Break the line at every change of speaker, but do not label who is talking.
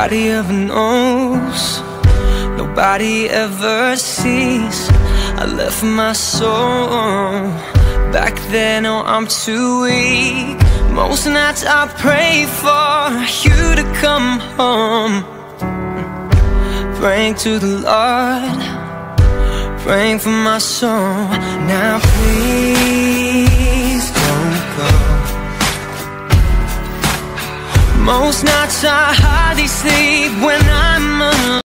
Nobody ever knows. Nobody ever sees left my soul. Back then, oh, I'm too weak. Most nights I pray for you to come home. Praying to the Lord Praying for my soul. Now please don't go. Most nights I when I'm alone